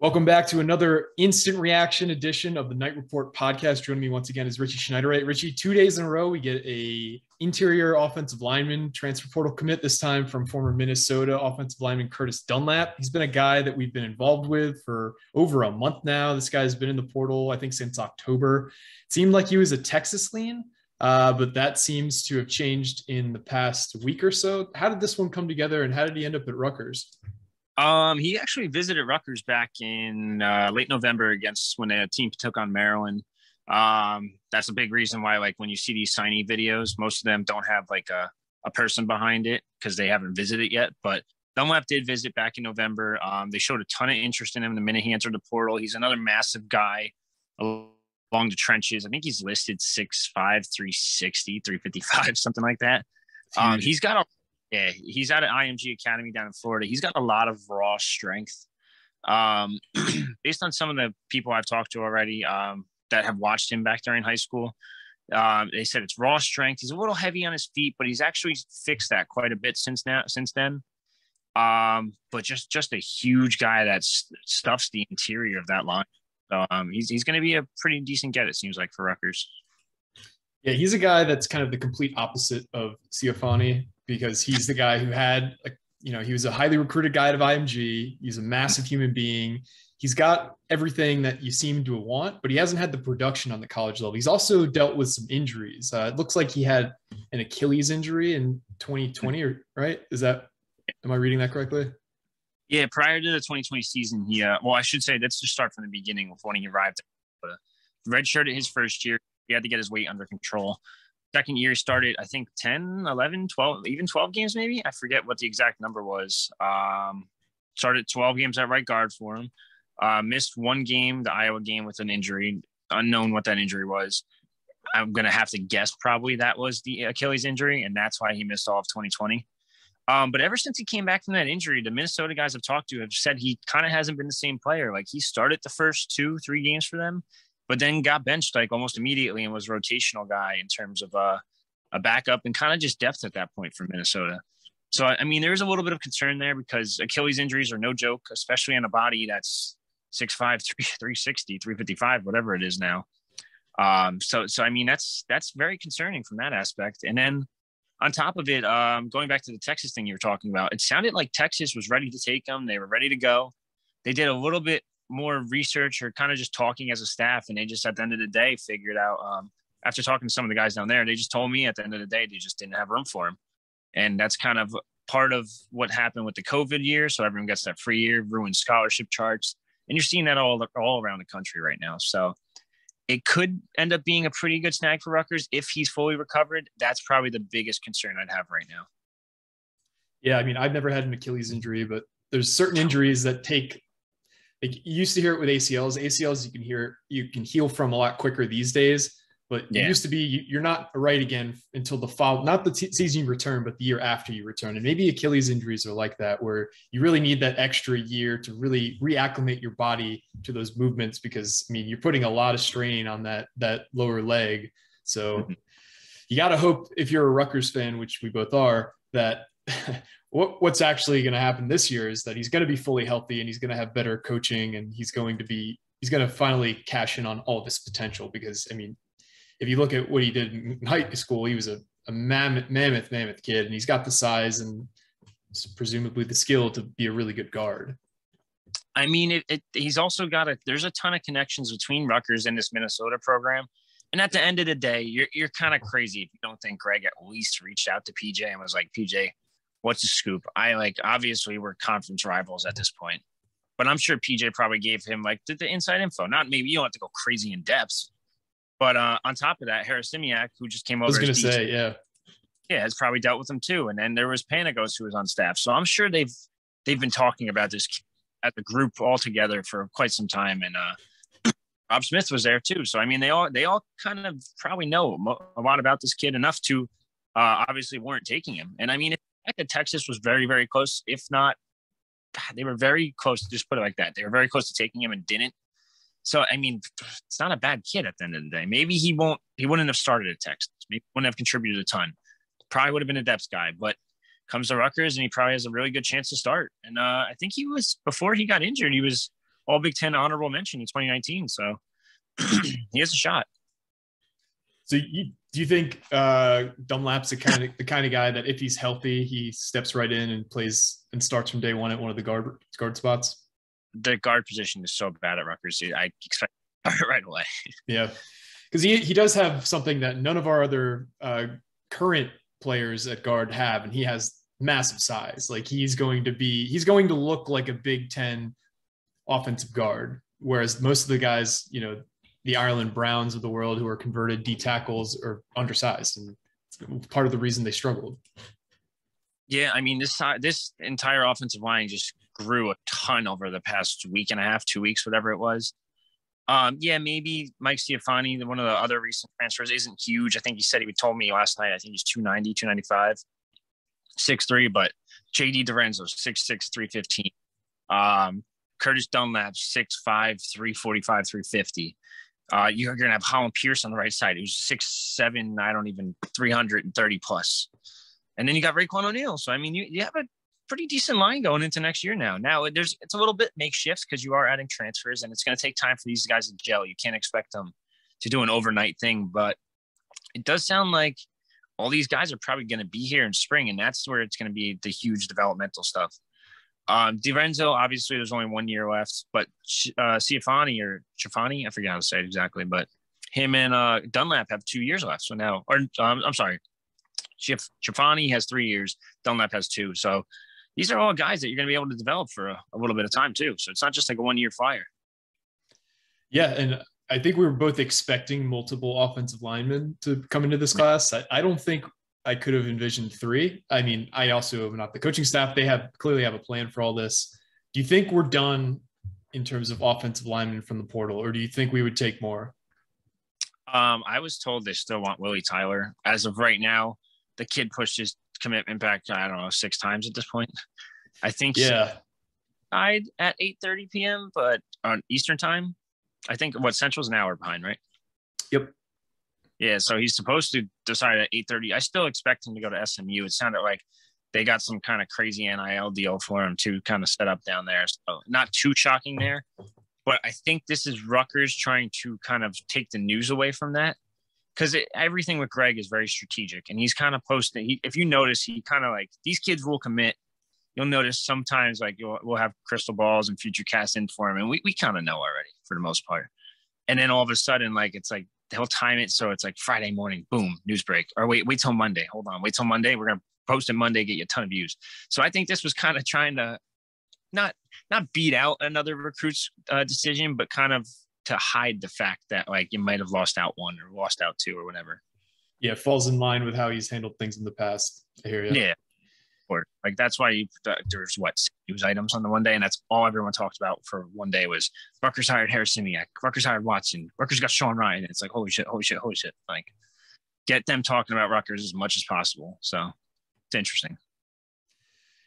Welcome back to another instant reaction edition of the Knight Report podcast. Joining me once again is Richie Schneider. Schneiderite. Richie, two days in a row, we get a interior offensive lineman transfer portal commit. This time from former Minnesota offensive lineman Curtis Dunlap. He's been a guy that we've been involved with for over a month now. This guy's been in the portal, I think, since October. It seemed like he was a Texas lean, uh, but that seems to have changed in the past week or so. How did this one come together, and how did he end up at Rutgers? Um, he actually visited Rutgers back in uh, late November against when the team took on Maryland. Um, that's a big reason why, like, when you see these signing videos, most of them don't have like a, a person behind it because they haven't visited yet. But Dunlap did visit back in November. Um, they showed a ton of interest in him the minute he entered the portal. He's another massive guy along the trenches. I think he's listed 6'5, 360, 355, something like that. Um, he's got a yeah, he's at an IMG Academy down in Florida. He's got a lot of raw strength. Um, based on some of the people I've talked to already um, that have watched him back during high school, um, they said it's raw strength. He's a little heavy on his feet, but he's actually fixed that quite a bit since now. Since then, um, but just just a huge guy that stuffs the interior of that line. So um, he's he's going to be a pretty decent get. It seems like for Rutgers. Yeah, he's a guy that's kind of the complete opposite of Ciafani because he's the guy who had, a, you know, he was a highly recruited guy of IMG. He's a massive human being. He's got everything that you seem to want, but he hasn't had the production on the college level. He's also dealt with some injuries. Uh, it looks like he had an Achilles injury in 2020, or right? Is that, am I reading that correctly? Yeah, prior to the 2020 season, he, uh, well, I should say, let's just start from the beginning of when he arrived. But, uh, redshirted his first year. He had to get his weight under control. Second year started i think 10 11 12 even 12 games maybe. I forget what the exact number was. Um, started 12 games at right guard for him. Uh, missed one game the iowa game with an injury unknown what that injury was. I'm going to have to guess probably that was the achilles injury and that's why he missed all of 2020 um, but ever since he came back from that injury the minnesota guys i've talked to have said he kind of hasn't been the same player. Like he started the first two three games for them but then got benched like almost immediately and was rotational guy in terms of uh, a backup and kind of just depth at that point for Minnesota. So I mean, there's a little bit of concern there because Achilles injuries are no joke, especially on a body that's 6'5", 360, 355, whatever it is now. Um, so so I mean that's that's very concerning from that aspect. And then on top of it, um, going back to the Texas thing you were talking about, it sounded like Texas was ready to take them. They were ready to go. They did a little bit more research or kind of just talking as a staff, and they just at the end of the day figured out. Um, after talking to some of the guys down there, they just told me at the end of the day they just didn't have room for him, and that's kind of part of what happened with the COVID year. So everyone gets that free year, ruined scholarship charts, and you're seeing that all all around the country right now. So it could end up being a pretty good snag for Rutgers if he's fully recovered. That's probably the biggest concern I'd have right now. Yeah, I mean, I've never had an Achilles injury, but there's certain injuries that take like you used to hear it with ACLs. ACLs you can hear you can heal from a lot quicker these days. But yeah. it used to be you're not right again until the fall, not the t- season you return, but the year after you return. And maybe Achilles injuries are like that, where you really need that extra year to really reacclimate your body to those movements. Because I mean, you're putting a lot of strain on that that lower leg. So mm-hmm. you got to hope if you're a Rutgers fan, which we both are, that what, what's actually going to happen this year is that he's going to be fully healthy and he's going to have better coaching and he's going to be he's going to finally cash in on all of his potential because I mean, if you look at what he did in high school, he was a, a mammoth, mammoth, mammoth kid, and he's got the size and presumably the skill to be a really good guard. I mean, it, it, he's also got a. There's a ton of connections between Rutgers and this Minnesota program, and at the end of the day, you're you're kind of crazy if you don't think Greg at least reached out to PJ and was like, PJ, what's the scoop? I like obviously we're conference rivals at this point, but I'm sure PJ probably gave him like the, the inside info. Not maybe you don't have to go crazy in depth, but uh, on top of that, Harris Simiak, who just came over, I was going to say, yeah, yeah, has probably dealt with him too. And then there was Panagos who was on staff, so I'm sure they've they've been talking about this at the group all together for quite some time. And uh, Rob Smith was there too, so I mean they all they all kind of probably know a lot about this kid enough to uh, obviously weren't taking him. And I mean, fact that Texas was very, very close, if not, they were very close. Just put it like that. They were very close to taking him and didn't. So I mean, it's not a bad kid at the end of the day. Maybe he won't. He wouldn't have started at Texas. Maybe wouldn't have contributed a ton. Probably would have been a depth guy, but comes to Rutgers and he probably has a really good chance to start. And uh, I think he was before he got injured. He was All Big Ten honorable mention in 2019. So he has a shot. So you, do you think uh, Dunlap's the kind of the kind of guy that if he's healthy, he steps right in and plays and starts from day one at one of the guard guard spots? The guard position is so bad at Rutgers. I expect right away. Yeah, because he he does have something that none of our other uh, current players at guard have, and he has massive size. Like he's going to be he's going to look like a Big Ten offensive guard, whereas most of the guys, you know, the Ireland Browns of the world who are converted D tackles are undersized, and part of the reason they struggled. Yeah, I mean this this entire offensive line just grew a ton over the past week and a half, two weeks, whatever it was. Um, yeah, maybe Mike Schiaffoni, one of the other recent transfers, isn't huge. I think he said he told me last night. I think he's 290, 295, 6'3, but JD DiRenzo, 6'6, 315. Um, Curtis Dunlap, 6'5, 345, 350. Uh, you're going to have Hollin Pierce on the right side, who's six seven. I don't even 330 plus. And then you got Raiqwon O'Neal. So, I mean, you, you have a pretty decent line going into next year now. Now there's it's a little bit makeshift because you are adding transfers and it's going to take time for these guys to gel. You can't expect them to do an overnight thing, but it does sound like all these guys are probably going to be here in spring, and that's where it's going to be the huge developmental stuff. Um, DiRenzo, obviously, there's only one year left, but uh, Ciafani or Chafani, I forget how to say it exactly, but him and uh, Dunlap have two years left. So now, or um, I'm sorry, Chafani has three years, Dunlap has two. So these are all guys that you're going to be able to develop for a, a little bit of time too. So it's not just like a one year flyer. Yeah, and I think we were both expecting multiple offensive linemen to come into this class. I, I, don't think I could have envisioned three. I mean, I also am not the coaching staff. They have clearly have a plan for all this. Do you think we're done in terms of offensive linemen from the portal, or do you think we would take more? Um, I was told they still want Willie Tyler. As of right now, the kid pushed his commitment back, I don't know, six times at this point. I think yeah. Died at 8:30 p.m., but on Eastern time. I think what Central's an hour behind, right? Yep. Yeah, so he's supposed to decide at 8:30. I still expect him to go to SMU. It sounded like they got some kind of crazy NIL deal for him to kind of set up down there. So not too shocking there. But I think this is Rutgers trying to kind of take the news away from that because everything with Greg is very strategic, and he's kind of posting. He, if you notice, he kind of like these kids will commit. You'll notice sometimes like we'll have crystal balls and future cast in for him, and we we kind of know already for the most part. And then all of a sudden, like it's like he'll time it so it's like Friday morning, boom, news break. Or wait, wait till Monday. Hold on, wait till Monday. We're gonna post it Monday, get you a ton of views. So I think this was kind of trying to not not beat out another recruit's uh, decision, but kind of to hide the fact that like you might have lost out one or lost out two or whatever. Yeah, falls in line with how he's handled things in the past. I hear you. Yeah. Like that's why there's what news items on the one day, and that's all everyone talked about for one day was Rutgers hired Harris Simiak, Rutgers hired Watson, Rutgers got Sean Ryan. It's like holy shit, holy shit, holy shit. Like get them talking about Rutgers as much as possible. So it's interesting.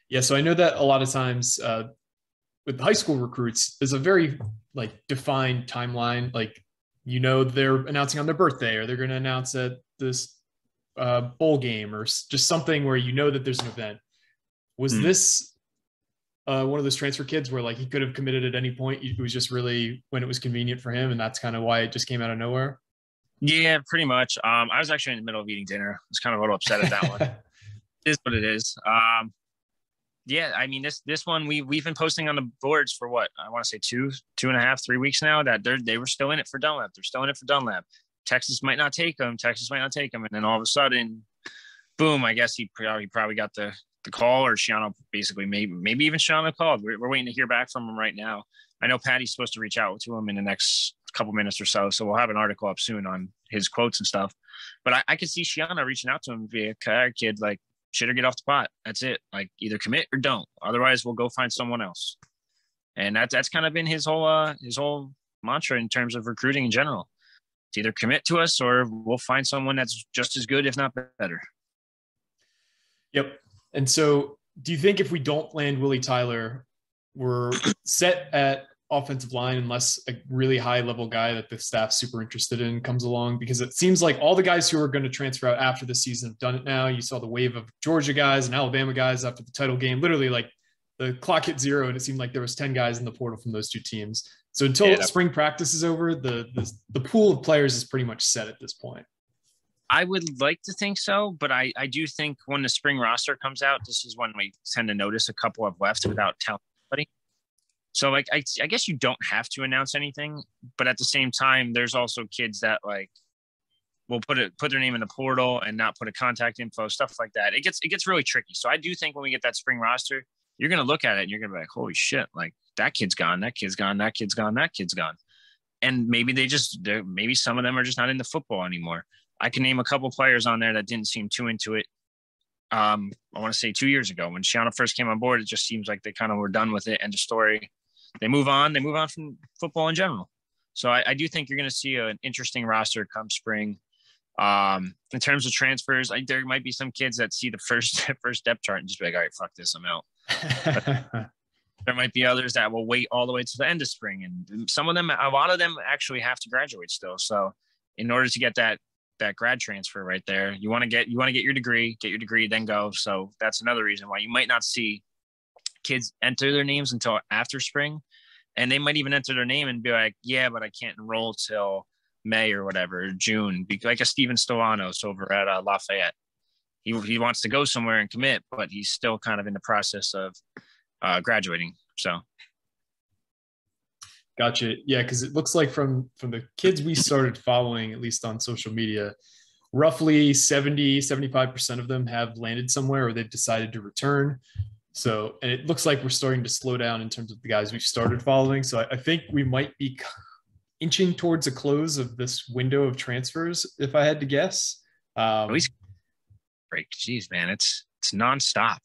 Yeah, so I know that a lot of times uh, with high school recruits, there's a very like defined timeline. Like, you know, they're announcing on their birthday or they're going to announce at this uh, bowl game or just something where you know that there's an event. Was mm. this uh, one of those transfer kids where like he could have committed at any point? It was just really when it was convenient for him, and that's kind of why it just came out of nowhere. Yeah, pretty much. Um, I was actually in the middle of eating dinner. I was kind of a little upset at that one. it is what it is. Um, yeah, I mean this this one we we've been posting on the boards for what I want to say two two and a half three weeks now that they're they were still in it for Dunlap. They're still in it for Dunlap. Texas might not take them. Texas might not take them, and then all of a sudden, boom! I guess he probably probably got the the call, or Schiano basically maybe maybe even Schiano called. We're, we're waiting to hear back from him right now. I know Patty's supposed to reach out to him in the next couple minutes or so, so we'll have an article up soon on his quotes and stuff. But I, I could see Schiano reaching out to him via kid like shit or get off the pot. That's it. Like either commit or don't. Otherwise, we'll go find someone else. And that's that's kind of been his whole uh, his whole mantra in terms of recruiting in general. It's either commit to us or we'll find someone that's just as good, if not better. Yep. And so, do you think if we don't land Willie Tyler, we're set at offensive line unless a really high level guy that the staff's super interested in comes along because it seems like all the guys who are going to transfer out after the season have done it now. You saw the wave of Georgia guys and Alabama guys after the title game. Literally, like the clock hit zero and it seemed like there was 10 guys in the portal from those two teams. So until yeah, spring practice is over, the, the the pool of players is pretty much set at this point. I would like to think so, but I, I do think when the spring roster comes out, this is when we tend to notice a couple have left mm-hmm. without telling anybody. So like I, I guess you don't have to announce anything, but at the same time, there's also kids that like will put it put their name in the portal and not put a contact info, stuff like that. It gets it gets really tricky. So I do think when we get that spring roster, you're gonna look at it and you're gonna be like, holy shit, like that kid's gone, that kid's gone, that kid's gone, that kid's gone. And maybe they just maybe some of them are just not into football anymore. I can name a couple players on there that didn't seem too into it. Um, I want to say two years ago when Schiano first came on board, it just seems like they kind of were done with it. End of story. They move on. They move on from football in general. So I, I do think you're going to see an interesting roster come spring. Um, in terms of transfers, I, there might be some kids that see the first first depth chart and just be like, all right, fuck this, I'm out. there might be others that will wait all the way to the end of spring, and some of them, a lot of them, actually have to graduate still. So, in order to get that that grad transfer right there, you want to get you want to get your degree, get your degree, then go. So that's another reason why you might not see kids enter their names until after spring, and they might even enter their name and be like, yeah, but I can't enroll till May or whatever, June, like a Steven Stolanos over at uh, Lafayette. He, he wants to go somewhere and commit, but he's still kind of in the process of uh, graduating. So. Gotcha. Yeah, because it looks like from from the kids we started following, at least on social media, roughly 70, 75% of them have landed somewhere or they've decided to return. So, and it looks like we're starting to slow down in terms of the guys we've started following. So I, I think we might be inching towards a close of this window of transfers, if I had to guess. Um, least break. Jeez, man, it's it's nonstop.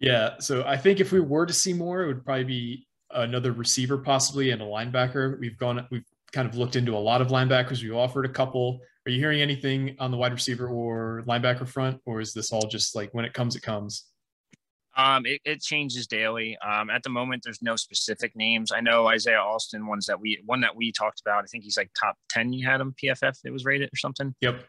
Yeah, so I think if we were to see more, it would probably be another receiver, possibly, and a linebacker. We've gone, we've kind of looked into a lot of linebackers. We've offered a couple. Are you hearing anything on the wide receiver or linebacker front, or is this all just like when it comes, it comes? Um, it, it, changes daily. Um, at the moment, there's no specific names. I know Isaiah Alston, ones that we one that we talked about. I think he's like top ten. You had him PFF. It was rated or something. Yep.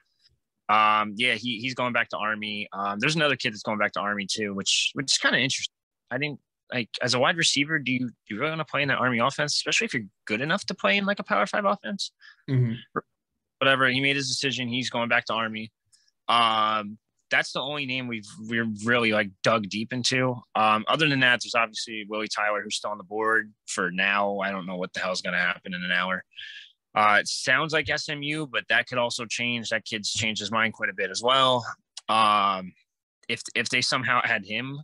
Um, yeah, he, he's going back to Army. Um, there's another kid that's going back to Army too, which which is kind of interesting. I think like as a wide receiver, do you do you really want to play in that Army offense, especially if you're good enough to play in like a Power Five offense? Mm-hmm. Whatever. He made his decision. He's going back to Army. Um, that's the only name we've we're really like dug deep into. Um, other than that, there's obviously Willie Tyler who's still on the board for now. I don't know what the hell's going to happen in an hour. Uh, it sounds like SMU, but that could also change. That kid's changed his mind quite a bit as well. Um, if if they somehow had him,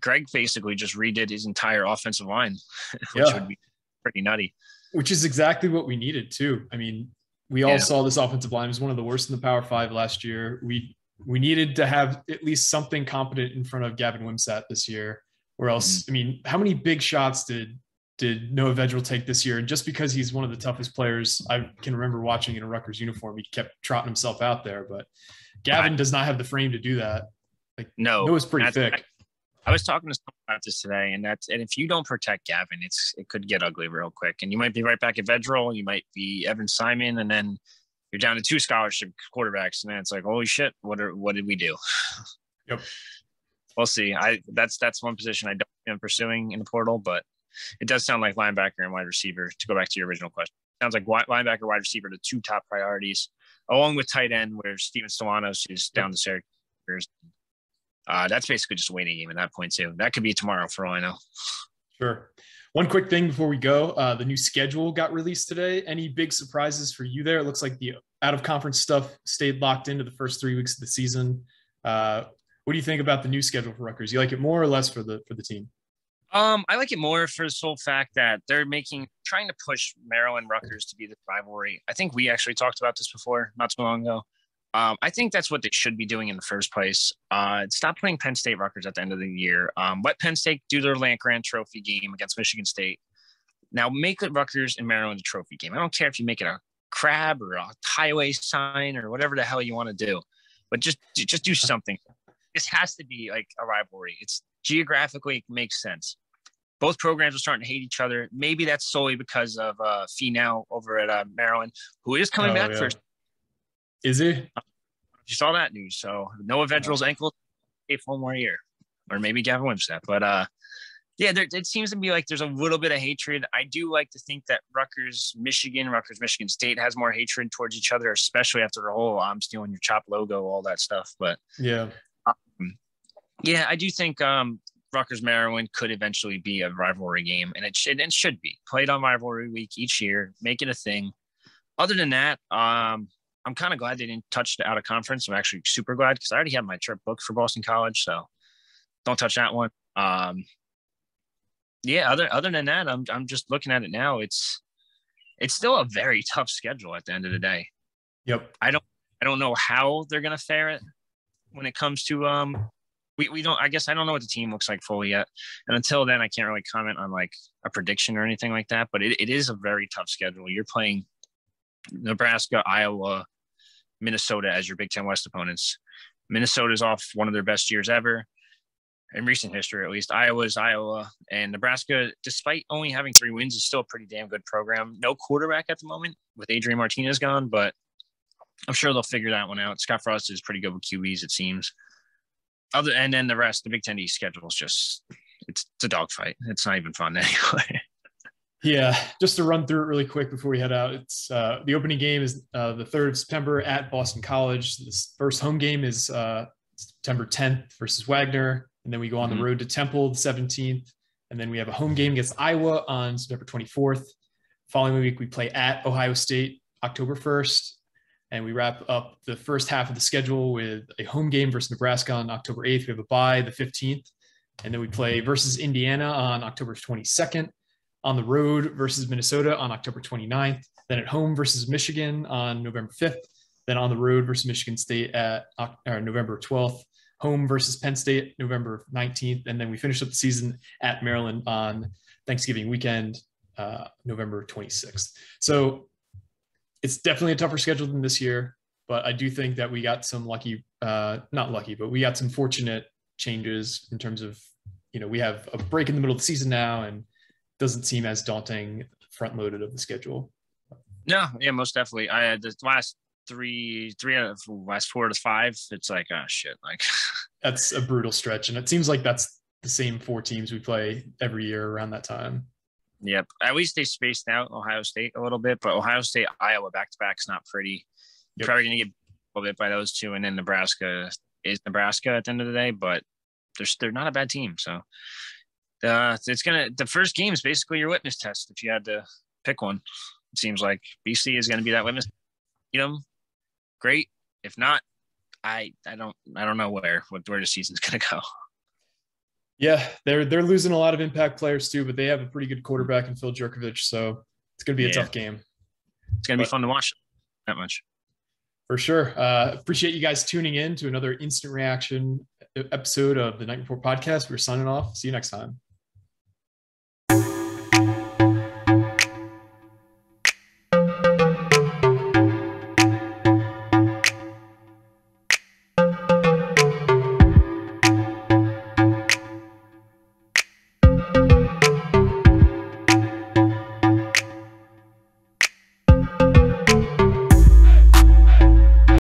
Greg basically just redid his entire offensive line, which yeah. would be pretty nutty. Which is exactly what we needed too. I mean, we all yeah. saw this offensive line was one of the worst in the Power Five last year. We we needed to have at least something competent in front of Gavin Wimsatt this year, or else, mm-hmm. I mean, how many big shots did did Noah Vedral take this year? And just because he's one of the toughest players I can remember watching in a Rutgers uniform, he kept trotting himself out there. But Gavin does not have the frame to do that. Like no, Noah's pretty thick. I, was talking to someone about this today, and that's and if you don't protect Gavin, it's it could get ugly real quick. And you might be right back at Vedral, you might be Evan Simon, and then you're down to two scholarship quarterbacks, and then it's like, holy shit, what are what did we do? Yep. we'll see. I that's that's one position I don't am pursuing in the portal, but it does sound like linebacker and wide receiver. To go back to your original question, sounds like linebacker, wide receiver, the two top priorities, along with tight end, where Steven Stolanos is down to Syracuse. Uh, that's basically just a waiting game at that point too. That could be tomorrow for all I know. Sure. One quick thing before we go: uh, the new schedule got released today. Any big surprises for you there? It looks like the out of conference stuff stayed locked into the first three weeks of the season. Uh, what do you think about the new schedule for Rutgers? You like it more or less for the for the team? Um, I like it more for the sole fact that they're making trying to push Maryland Rutgers to be the rivalry. I think we actually talked about this before, not too long ago. Um, I think that's what they should be doing in the first place. Uh, stop playing Penn State Rutgers at the end of the year. Um, let Penn State do their Land Grant Trophy game against Michigan State. Now make it Rutgers and Maryland a trophy game. I don't care if you make it a crab or a highway sign or whatever the hell you want to do, but just just do something. This has to be like a rivalry. It's geographically it makes sense. Both programs are starting to hate each other. Maybe that's solely because of uh, Finau over at uh, Maryland, who is coming oh, back yeah. first is he? You saw that news. So Noah Vedral's ankle, if one more year. or maybe Gavin Wimsatt. But uh, yeah, there, it seems to be like there's a little bit of hatred. I do like to think that Rutgers, Michigan, Rutgers, Michigan State has more hatred towards each other, especially after the whole "I'm stealing your chop" logo, all that stuff. But yeah, um, yeah, I do think um, Rutgers Maryland could eventually be a rivalry game, and it should and should be played on rivalry week each year. Make it a thing. Other than that, um, I'm kind of glad they didn't touch the out of conference. I'm actually super glad because I already have my trip booked for Boston College, so don't touch that one. Um, yeah, other other than that, I'm I'm just looking at it now. It's it's still a very tough schedule at the end of the day. Yep. I don't I don't know how they're gonna fare it when it comes to um we, we don't I guess I don't know what the team looks like fully yet. And until then I can't really comment on like a prediction or anything like that. But it, it is a very tough schedule. You're playing Nebraska, Iowa, Minnesota as your Big Ten West opponents. Minnesota's off one of their best years ever in recent history, at least. Iowa's Iowa and Nebraska, despite only having three wins, is still a pretty damn good program. No quarterback at the moment with Adrian Martinez gone, but I'm sure they'll figure that one out. Scott Frost is pretty good with QBs, it seems. Other and then the rest, the Big Ten East schedule is just it's, it's a dogfight. It's not even fun anyway. Yeah, just to run through it really quick before we head out. It's uh, the opening game is uh, the third of September at Boston College. This first home game is uh, September 10th versus Wagner, and then we go on mm-hmm. the road to Temple the 17th, and then we have a home game against Iowa on September 24th. Following week, we play at Ohio State October 1st, and we wrap up the first half of the schedule with a home game versus Nebraska on October 8th. We have a bye the 15th, and then we play versus Indiana on October 22nd on the road versus Minnesota on October 29th, then at home versus Michigan on November 5th, then on the road versus Michigan State at November 12th, home versus Penn State November 19th, and then we finish up the season at Maryland on Thanksgiving weekend, uh, November 26th. So it's definitely a tougher schedule than this year, but I do think that we got some lucky, uh, not lucky, but we got some fortunate changes in terms of, you know, we have a break in the middle of the season now and doesn't seem as daunting front loaded of the schedule. No, yeah, most definitely. I had the last three, three out of last four to five. It's like, oh shit, like that's a brutal stretch, and it seems like that's the same four teams we play every year around that time. Yep. At least they spaced out Ohio State a little bit, but Ohio State, Iowa back to back is not pretty. You're yep. probably going to get a little bit by those two, and then Nebraska is Nebraska at the end of the day, but they're they're not a bad team. So uh, it's gonna the first game is basically your witness test if you had to pick one. It seems like BC is going to be that witness. You know, great. If not, I I don't I don't know where where the season's going to go. Yeah, they're they're losing a lot of impact players too, but they have a pretty good quarterback in Phil Jurkovec, so it's going to be a yeah. tough game. It's going to be fun to watch. That much. For sure. Uh, appreciate you guys tuning in to another instant reaction episode of the Knight Report podcast. We're signing off. See you next time.